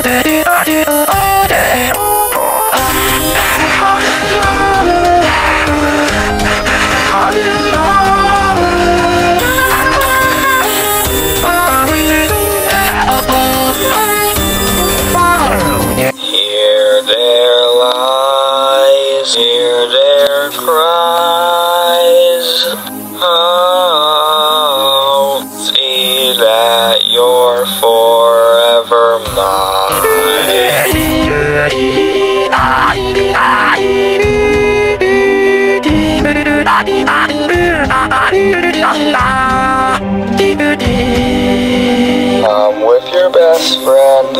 で I'm with your best friend.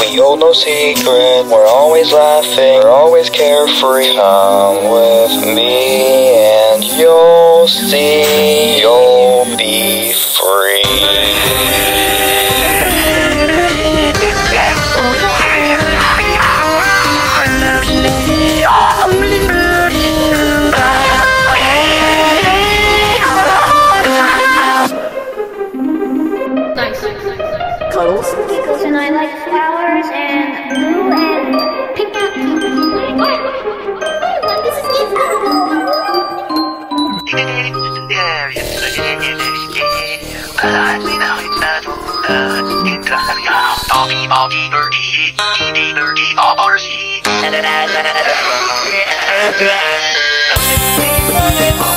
We hold no secret. We're always laughing. We're always carefree. Come with me and you'll see. Birdie, birdie,